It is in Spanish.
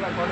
la cual